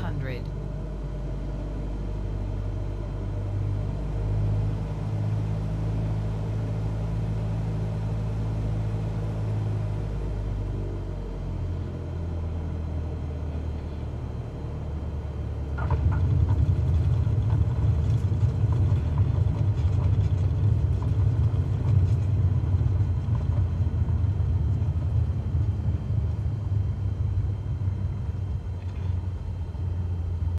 500